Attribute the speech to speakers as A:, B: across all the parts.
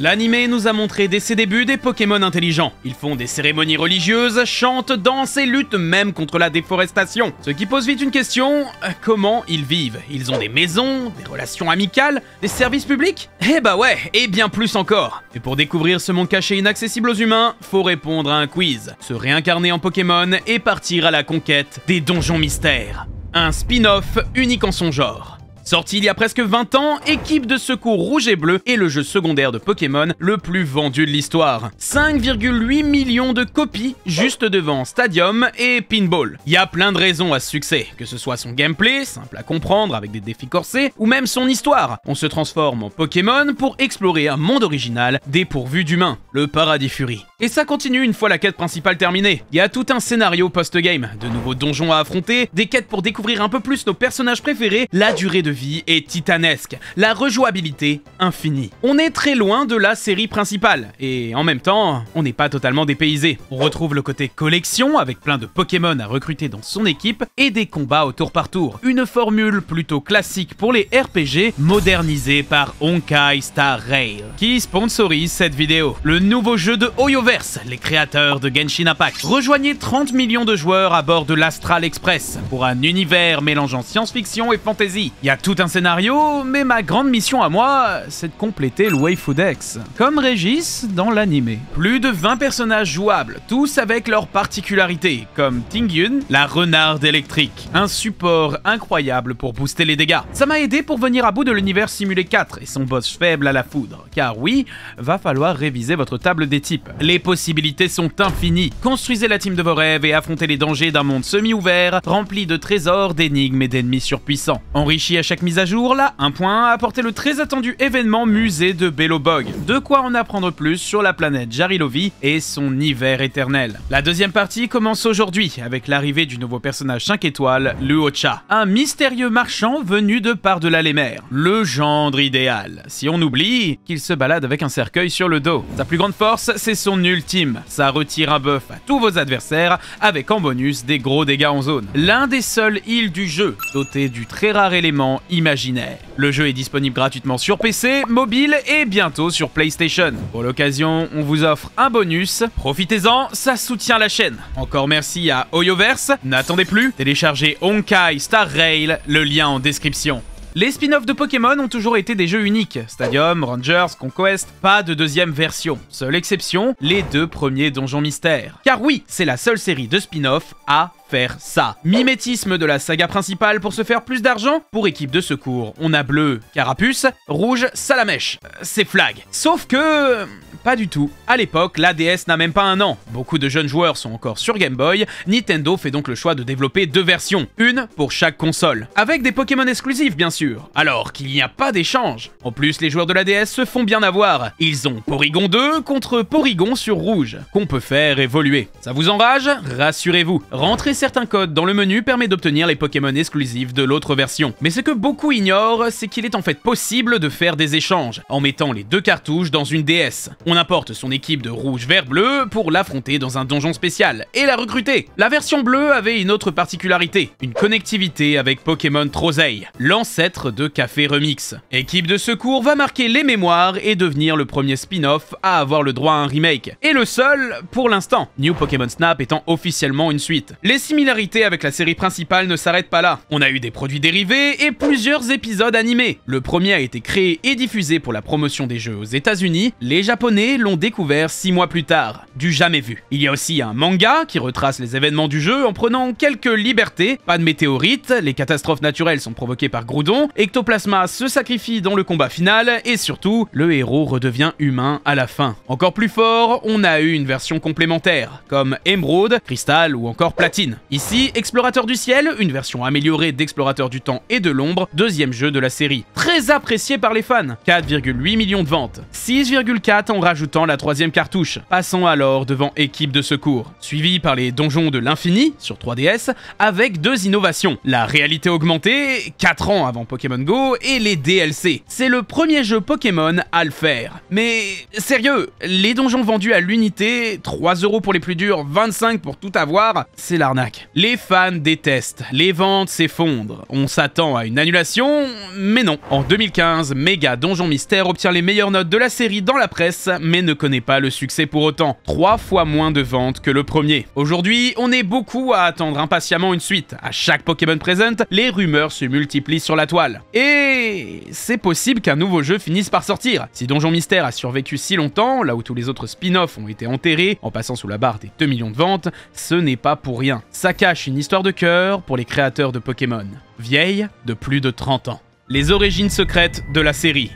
A: L'anime nous a montré dès ses débuts des Pokémon intelligents. Ils font des cérémonies religieuses, chantent, dansent et luttent même contre la déforestation. Ce qui pose vite une question, euh, comment ils vivent? Ils ont des maisons, des relations amicales, des services publics? Eh bah ouais, et bien plus encore. Et pour découvrir ce monde caché inaccessible aux humains, faut répondre à un quiz, se réincarner en Pokémon et partir à la conquête des donjons mystères. Un spin-off unique en son genre. Sorti il y a presque 20 ans, Équipe de secours rouge et bleu est le jeu secondaire de Pokémon le plus vendu de l'histoire. 5,8 millions de copies juste devant Stadium et Pinball. Il y a plein de raisons à ce succès, que ce soit son gameplay, simple à comprendre avec des défis corsés, ou même son histoire. On se transforme en Pokémon pour explorer un monde original dépourvu d'humains, le paradis furie. Et ça continue une fois la quête principale terminée. Il y a tout un scénario post-game, de nouveaux donjons à affronter, des quêtes pour découvrir un peu plus nos personnages préférés, la durée de est titanesque, la rejouabilité infinie. On est très loin de la série principale, et en même temps, on n'est pas totalement dépaysé. On retrouve le côté collection, avec plein de Pokémon à recruter dans son équipe, et des combats au tour par tour. Une formule plutôt classique pour les RPG, modernisée par Honkai Star Rail, qui sponsorise cette vidéo. Le nouveau jeu de Hoyoverse, les créateurs de Genshin Impact. Rejoignez 30 millions de joueurs à bord de l'Astral Express, pour un univers mélangeant science-fiction et fantasy. Il y a tout un scénario, mais ma grande mission à moi, c'est de compléter le Waifu Dex. Comme Régis dans l'animé. Plus de 20 personnages jouables, tous avec leurs particularités, comme Tingyun, la renarde électrique. Un support incroyable pour booster les dégâts. Ça m'a aidé pour venir à bout de l'univers Simulé 4 et son boss faible à la foudre. Car oui, va falloir réviser votre table des types. Les possibilités sont infinies. Construisez la team de vos rêves et affrontez les dangers d'un monde semi-ouvert, rempli de trésors, d'énigmes et d'ennemis surpuissants. Enrichi à chaque mise à jour, là, un point a apporté le très attendu événement musée de Bellobog. De quoi en apprendre plus sur la planète Jarilovi et son hiver éternel. La deuxième partie commence aujourd'hui avec l'arrivée du nouveau personnage 5 étoiles, Luocha, un mystérieux marchand venu de par-delà les mers, le gendre idéal. Si on oublie qu'il se balade avec un cercueil sur le dos. Sa plus grande force, c'est son ultime. Ça retire un buff à tous vos adversaires avec en bonus des gros dégâts en zone. L'un des seuls îles du jeu, doté du très rare élément imaginaire. Le jeu est disponible gratuitement sur PC, mobile et bientôt sur PlayStation. Pour l'occasion, on vous offre un bonus. Profitez-en, ça soutient la chaîne. Encore merci à Oyoverse. N'attendez plus, téléchargez Honkai Star Rail, le lien en description. Les spin-offs de Pokémon ont toujours été des jeux uniques. Stadium, Rangers, Conquest, pas de deuxième version. Seule exception, les deux premiers donjons mystères. Car oui, c'est la seule série de spin-off à faire ça. Mimétisme de la saga principale pour se faire plus d'argent Pour équipe de secours, on a bleu, carapuce, rouge, salamèche. Euh, c'est flag. Sauf que... Pas du tout. À l'époque, la DS n'a même pas un an. Beaucoup de jeunes joueurs sont encore sur Game Boy. Nintendo fait donc le choix de développer deux versions, une pour chaque console. Avec des Pokémon exclusifs, bien sûr. Alors qu'il n'y a pas d'échange. En plus, les joueurs de la DS se font bien avoir. Ils ont Porygon 2 contre Porygon sur rouge, qu'on peut faire évoluer. Ça vous enrage? Rassurez-vous. Rentrer certains codes dans le menu permet d'obtenir les Pokémon exclusifs de l'autre version. Mais ce que beaucoup ignorent, c'est qu'il est en fait possible de faire des échanges, en mettant les deux cartouches dans une DS. Apporte son équipe de rouge, vert, bleu pour l'affronter dans un donjon spécial et la recruter. La version bleue avait une autre particularité, une connectivité avec Pokémon Trozei, l'ancêtre de Café Remix. Équipe de secours va marquer les mémoires et devenir le premier spin-off à avoir le droit à un remake. Et le seul pour l'instant, New Pokémon Snap étant officiellement une suite. Les similarités avec la série principale ne s'arrêtent pas là. On a eu des produits dérivés et plusieurs épisodes animés. Le premier a été créé et diffusé pour la promotion des jeux aux États-Unis. Les Japonais l'ont découvert six mois plus tard. Du jamais vu. Il y a aussi un manga qui retrace les événements du jeu en prenant quelques libertés. Pas de météorites, les catastrophes naturelles sont provoquées par Groudon, Ectoplasma se sacrifie dans le combat final et surtout, le héros redevient humain à la fin. Encore plus fort, on a eu une version complémentaire, comme Emerald, Crystal ou encore Platine. Ici, Explorateur du ciel, une version améliorée d'Explorateur du temps et de l'ombre, deuxième jeu de la série. Très apprécié par les fans, 4,8 millions de ventes, 6,4 en rajoutant la troisième cartouche. Passons alors devant Équipe de secours, suivi par les donjons de l'infini sur 3DS, avec deux innovations. La réalité augmentée, 4 ans avant Pokémon Go, et les DLC. C'est le premier jeu Pokémon à le faire. Mais sérieux, les donjons vendus à l'unité, 3 euros pour les plus durs, 25 pour tout avoir, c'est l'arnaque. Les fans détestent, les ventes s'effondrent, on s'attend à une annulation, mais non. En 2015, Mega Donjon Mystère obtient les meilleures notes de la série dans la presse, mais ne connaît pas le succès pour autant. Trois fois moins de ventes que le premier. Aujourd'hui, on est beaucoup à attendre impatiemment une suite. À chaque Pokémon Present, les rumeurs se multiplient sur la toile. Et c'est possible qu'un nouveau jeu finisse par sortir. Si Donjon Mystère a survécu si longtemps, là où tous les autres spin-offs ont été enterrés, en passant sous la barre des 2 millions de ventes, ce n'est pas pour rien. Ça cache une histoire de cœur pour les créateurs de Pokémon, vieille de plus de 30 ans. Les origines secrètes de la série.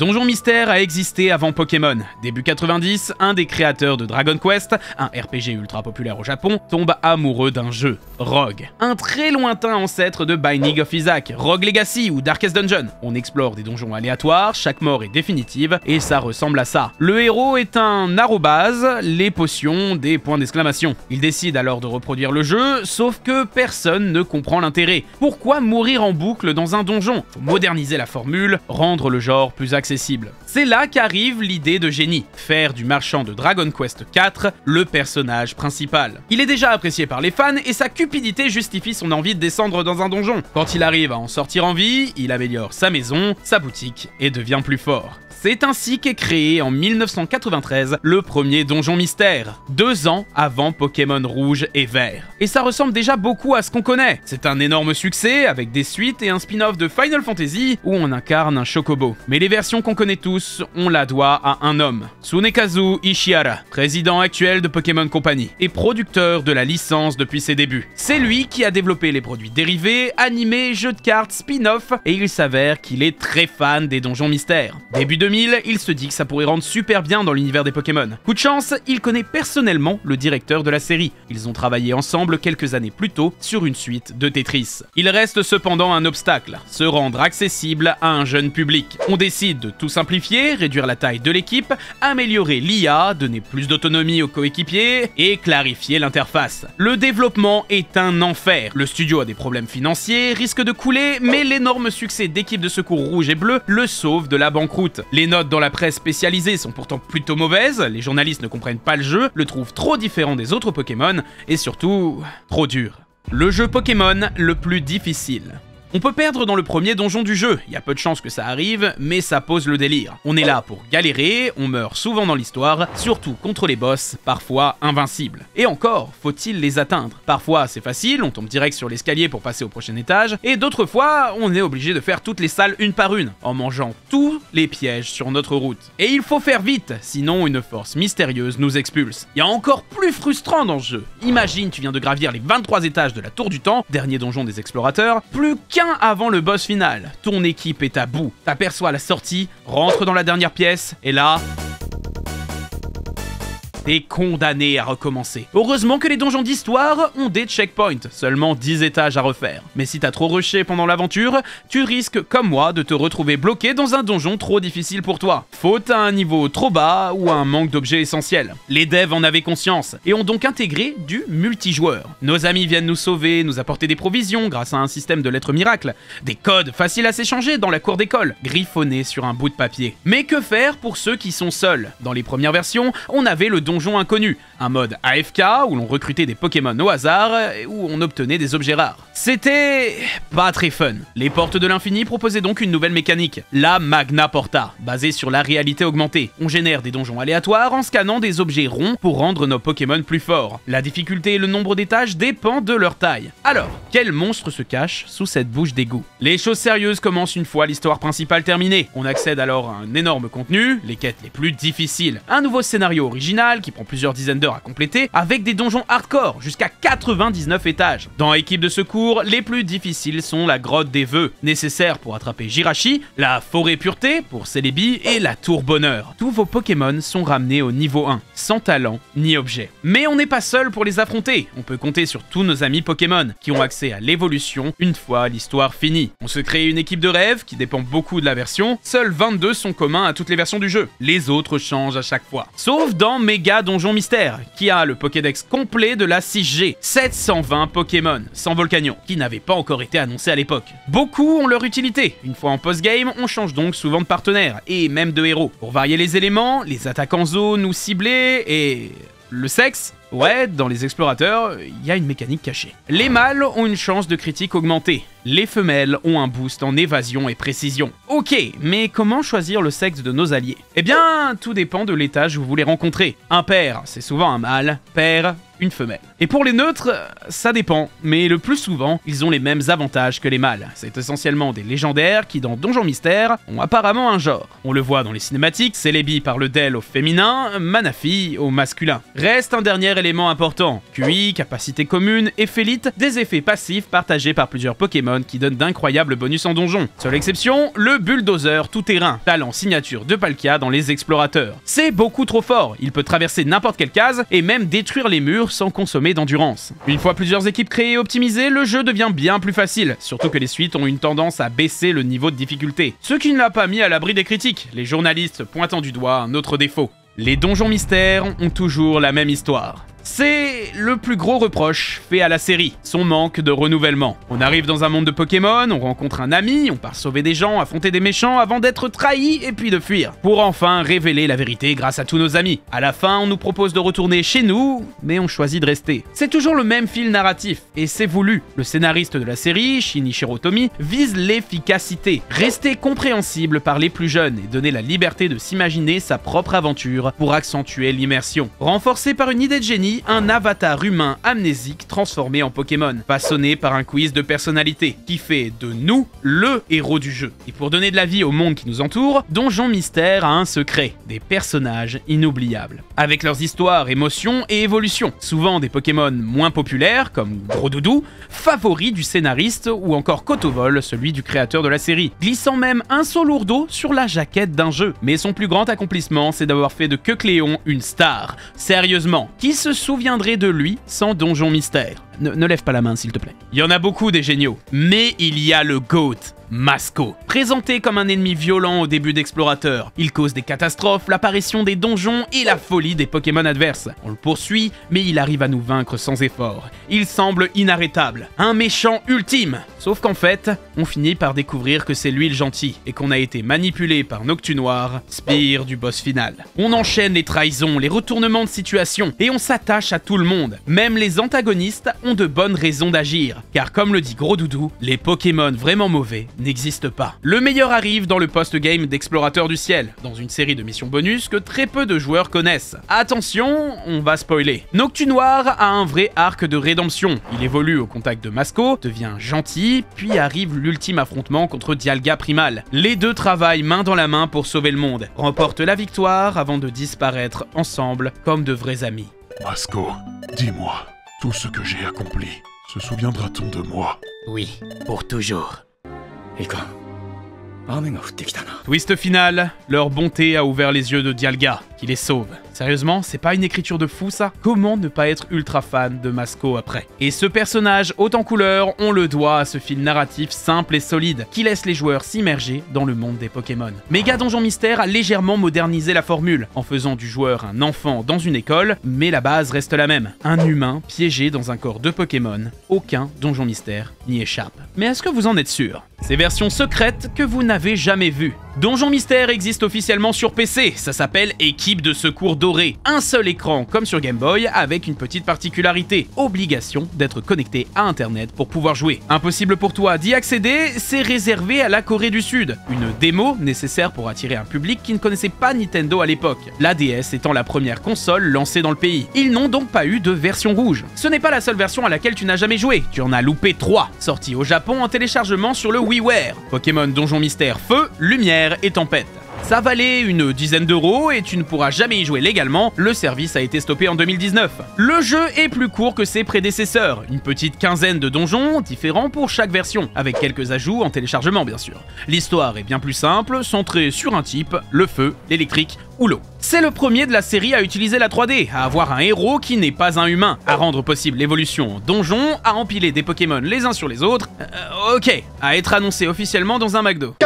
A: Donjon Mystère a existé avant Pokémon. Début 90, un des créateurs de Dragon Quest, un RPG ultra populaire au Japon, tombe amoureux d'un jeu, Rogue. Un très lointain ancêtre de Binding of Isaac, Rogue Legacy ou Darkest Dungeon. On explore des donjons aléatoires, chaque mort est définitive, et ça ressemble à ça. Le héros est un arrobase, les potions, des points d'exclamation. Il décide alors de reproduire le jeu, sauf que personne ne comprend l'intérêt. Pourquoi mourir en boucle dans un donjon? Faut moderniser la formule, rendre le genre plus accessible c'est là qu'arrive l'idée de génie, faire du marchand de Dragon Quest IV le personnage principal. Il est déjà apprécié par les fans et sa cupidité justifie son envie de descendre dans un donjon. Quand il arrive à en sortir en vie, il améliore sa maison, sa boutique et devient plus fort. C'est ainsi qu'est créé en 1993 le premier donjon mystère, deux ans avant Pokémon Rouge et Vert. Et ça ressemble déjà beaucoup à ce qu'on connaît. C'est un énorme succès avec des suites et un spin-off de Final Fantasy où on incarne un chocobo. Qu'on connaît tous, on la doit à un homme, Tsunekazu Ishihara, président actuel de Pokémon Company et producteur de la licence depuis ses débuts. C'est lui qui a développé les produits dérivés, animés, jeux de cartes, spin-off et il s'avère qu'il est très fan des donjons mystères. Début de il se dit que ça pourrait rendre super bien dans l'univers des Pokémon. Coup de chance, il connaît personnellement le directeur de la série. Ils ont travaillé ensemble quelques années plus tôt sur une suite de Tetris. Il reste cependant un obstacle, se rendre accessible à un jeune public. On décide de tout simplifier, réduire la taille de l'équipe, améliorer l'IA, donner plus d'autonomie aux coéquipiers et clarifier l'interface. Le développement est un enfer. Le studio a des problèmes financiers, risque de couler, mais l'énorme succès d'équipe de secours rouge et bleu le sauve de la banqueroute. Les notes dans la presse spécialisée sont pourtant plutôt mauvaises, les journalistes ne comprennent pas le jeu, le trouvent trop différent des autres Pokémon, et surtout, trop dur. Le jeu Pokémon le plus difficile. On peut perdre dans le premier donjon du jeu, il y a peu de chances que ça arrive, mais ça pose le délire. On est là pour galérer, on meurt souvent dans l'histoire, surtout contre les boss, parfois invincibles. Et encore, faut-il les atteindre? Parfois c'est facile, on tombe direct sur l'escalier pour passer au prochain étage, et d'autres fois, on est obligé de faire toutes les salles une par une, en mangeant tous les pièges sur notre route. Et il faut faire vite, sinon une force mystérieuse nous expulse. Il y a encore plus frustrant dans ce jeu. Imagine tu viens de gravir les 23 étages de la Tour du Temps, dernier donjon des explorateurs, plus avant le boss final. Ton équipe est à bout. T'aperçois la sortie, rentre dans la dernière pièce, et là t'es condamné à recommencer. Heureusement que les donjons d'histoire ont des checkpoints, seulement 10 étages à refaire. Mais si t'as trop rushé pendant l'aventure, tu risques, comme moi, de te retrouver bloqué dans un donjon trop difficile pour toi. Faute à un niveau trop bas ou à un manque d'objets essentiels. Les devs en avaient conscience et ont donc intégré du multijoueur. Nos amis viennent nous sauver, nous apporter des provisions grâce à un système de lettres miracles, des codes faciles à s'échanger dans la cour d'école, griffonnés sur un bout de papier. Mais que faire pour ceux qui sont seuls? Dans les premières versions, on avait le donjon inconnu, un mode AFK où l'on recrutait des Pokémon au hasard et où on obtenait des objets rares. C'était pas très fun. Les portes de l'infini proposaient donc une nouvelle mécanique, la Magna Porta, basée sur la réalité augmentée. On génère des donjons aléatoires en scannant des objets ronds pour rendre nos Pokémon plus forts. La difficulté et le nombre d'étages dépendent de leur taille. Alors, quel monstre se cache sous cette bouche d'égout? Les choses sérieuses commencent une fois l'histoire principale terminée. On accède alors à un énorme contenu, les quêtes les plus difficiles, un nouveau scénario original, qui prend plusieurs dizaines d'heures à compléter, avec des donjons hardcore jusqu'à 99 étages. Dans équipe de secours, les plus difficiles sont la grotte des vœux, nécessaire pour attraper Jirachi, la forêt pureté pour Celebi et la tour bonheur. Tous vos Pokémon sont ramenés au niveau 1, sans talent ni objet. Mais on n'est pas seul pour les affronter, on peut compter sur tous nos amis Pokémon qui ont accès à l'évolution une fois l'histoire finie. On se crée une équipe de rêve qui dépend beaucoup de la version, seuls 22 sont communs à toutes les versions du jeu. Les autres changent à chaque fois. Sauf dans Donjon Mystère, qui a le Pokédex complet de la 6G, 720 Pokémon, sans Volcanion, qui n'avait pas encore été annoncé à l'époque. Beaucoup ont leur utilité. Une fois en post-game, on change donc souvent de partenaire, et même de héros. Pour varier les éléments, les attaques en zone ou ciblées, et... le sexe Ouais, dans les explorateurs, il y a une mécanique cachée. Les mâles ont une chance de critique augmentée. Les femelles ont un boost en évasion et précision. Ok, mais comment choisir le sexe de nos alliés? Eh bien, tout dépend de l'étage où vous les rencontrez. Un père, c'est souvent un mâle. Père, une femelle. Et pour les neutres, ça dépend, mais le plus souvent, ils ont les mêmes avantages que les mâles. C'est essentiellement des légendaires qui, dans Donjon Mystère, ont apparemment un genre. On le voit dans les cinématiques, Celebi parle d'elle au féminin, Manafi au masculin. Reste un dernier élément important, QI, capacité commune, Félite, des effets passifs partagés par plusieurs Pokémon qui donnent d'incroyables bonus en donjon. Seule exception, le bulldozer tout-terrain, talent signature de Palkia dans les explorateurs. C'est beaucoup trop fort, il peut traverser n'importe quelle case et même détruire les murs sans consommer d'endurance. Une fois plusieurs équipes créées et optimisées, le jeu devient bien plus facile, surtout que les suites ont une tendance à baisser le niveau de difficulté. Ce qui ne l'a pas mis à l'abri des critiques, les journalistes pointant du doigt un autre défaut. Les donjons mystères ont toujours la même histoire. C'est le plus gros reproche fait à la série, son manque de renouvellement. On arrive dans un monde de Pokémon, on rencontre un ami, on part sauver des gens, affronter des méchants avant d'être trahi et puis de fuir, pour enfin révéler la vérité grâce à tous nos amis. À la fin, on nous propose de retourner chez nous, mais on choisit de rester. C'est toujours le même fil narratif, et c'est voulu. Le scénariste de la série, Shinichiro Tomi, vise l'efficacité, rester compréhensible par les plus jeunes et donner la liberté de s'imaginer sa propre aventure pour accentuer l'immersion. Renforcé par une idée de génie, un avatar humain amnésique transformé en Pokémon, façonné par un quiz de personnalité, qui fait de nous le héros du jeu. Et pour donner de la vie au monde qui nous entoure, Donjon Mystère a un secret, des personnages inoubliables, avec leurs histoires, émotions et évolutions, souvent des Pokémon moins populaires, comme Gros Doudou, favoris du scénariste, ou encore Kotovol, celui du créateur de la série, glissant même un saut lourdeau sur la jaquette d'un jeu. Mais son plus grand accomplissement, c'est d'avoir fait de Keucléon une star. Sérieusement, qui se souviendrait de lui sans Donjon Mystère ne, lève pas la main s'il te plaît. Il y en a beaucoup des géniaux, mais il y a le GOAT, Masco. Présenté comme un ennemi violent au début d'Explorateur, il cause des catastrophes, l'apparition des donjons et la folie des Pokémon adverses. On le poursuit, mais il arrive à nous vaincre sans effort. Il semble inarrêtable, un méchant ultime. Sauf qu'en fait, on finit par découvrir que c'est lui le gentil et qu'on a été manipulé par Noctunoir, spire du boss final. On enchaîne les trahisons, les retournements de situation et on s'attache à tout le monde. Même les antagonistes de bonnes raisons d'agir, car comme le dit Gros Doudou, les Pokémon vraiment mauvais n'existe pas. Le meilleur arrive dans le post-game d'Explorateur du Ciel, dans une série de missions bonus que très peu de joueurs connaissent. Attention, on va spoiler. Noctunoir a un vrai arc de rédemption. Il évolue au contact de Masco, devient gentil, puis arrive l'ultime affrontement contre Dialga Primal. Les deux travaillent main dans la main pour sauver le monde, remportent la victoire avant de disparaître ensemble comme de vrais amis.
B: Masco, dis-moi, tout ce que j'ai accompli, se souviendra-t-on de moi
C: Oui, pour toujours. Et quand
A: Twist final, leur bonté a ouvert les yeux de Dialga qui les sauve. Sérieusement, c'est pas une écriture de fou ça? Comment ne pas être ultra fan de Masco après? Et ce personnage haut en couleur, on le doit à ce fil narratif simple et solide, qui laisse les joueurs s'immerger dans le monde des Pokémon. Méga Donjon Mystère a légèrement modernisé la formule, en faisant du joueur un enfant dans une école, mais la base reste la même. Un humain piégé dans un corps de Pokémon, aucun Donjon Mystère n'y échappe. Mais est-ce que vous en êtes sûr? Ces versions secrètes que vous n'avez jamais vues. Donjon Mystère existe officiellement sur PC, ça s'appelle Équipe de secours doré. Un seul écran comme sur Game Boy avec une petite particularité, obligation d'être connecté à internet pour pouvoir jouer. Impossible pour toi d'y accéder, c'est réservé à la Corée du Sud. Une démo nécessaire pour attirer un public qui ne connaissait pas Nintendo à l'époque, la DS étant la première console lancée dans le pays. Ils n'ont donc pas eu de version rouge. Ce n'est pas la seule version à laquelle tu n'as jamais joué, tu en as loupé 3, sortis au Japon en téléchargement sur le WiiWare. Pokémon Donjon Mystère Feu, Lumière et Tempête. Ça valait une dizaine d'euros et tu ne pourras jamais y jouer légalement, le service a été stoppé en 2019. Le jeu est plus court que ses prédécesseurs, une petite quinzaine de donjons différents pour chaque version, avec quelques ajouts en téléchargement bien sûr. L'histoire est bien plus simple, centrée sur un type, le feu, l'électrique ou l'eau. C'est le premier de la série à utiliser la 3D, à avoir un héros qui n'est pas un humain, à rendre possible l'évolution en donjon, à empiler des Pokémon les uns sur les autres, euh, ok, à être annoncé officiellement dans un McDo.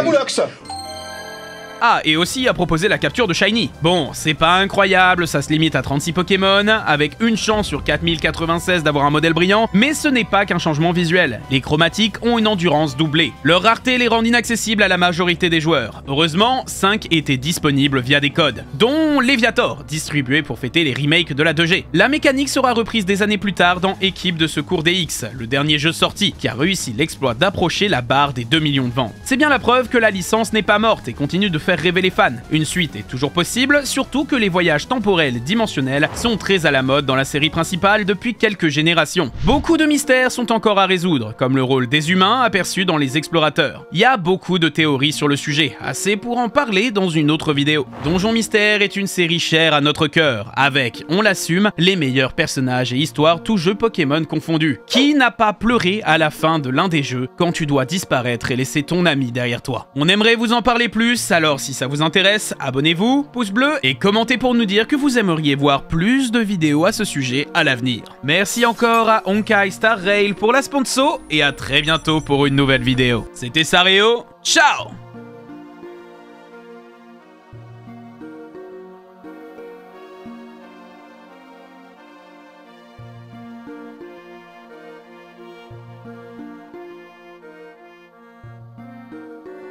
A: Ah, et aussi à proposer la capture de Shiny. Bon, c'est pas incroyable, ça se limite à 36 Pokémon, avec une chance sur 4096 d'avoir un modèle brillant, mais ce n'est pas qu'un changement visuel. Les chromatiques ont une endurance doublée. Leur rareté les rend inaccessibles à la majorité des joueurs. Heureusement, 5 étaient disponibles via des codes, dont Leviator, distribué pour fêter les remakes de la 2G. La mécanique sera reprise des années plus tard dans Équipe de secours DX, le dernier jeu sorti, qui a réussi l'exploit d'approcher la barre des 2 millions de ventes. C'est bien la preuve que la licence n'est pas morte et continue de faire les fans. Une suite est toujours possible, surtout que les voyages temporels dimensionnels sont très à la mode dans la série principale depuis quelques générations. Beaucoup de mystères sont encore à résoudre, comme le rôle des humains aperçus dans les explorateurs. Il y a beaucoup de théories sur le sujet, assez pour en parler dans une autre vidéo. Donjon Mystère est une série chère à notre cœur, avec, on l'assume, les meilleurs personnages et histoires tous jeux Pokémon confondus. Qui n'a pas pleuré à la fin de l'un des jeux quand tu dois disparaître et laisser ton ami derrière toi? On aimerait vous en parler plus, alors si ça vous intéresse, abonnez-vous, pouce bleu et commentez pour nous dire que vous aimeriez voir plus de vidéos à ce sujet à l'avenir. Merci encore à Honkai Star Rail pour la sponsor et à très bientôt pour une nouvelle vidéo. C'était Sareo, ciao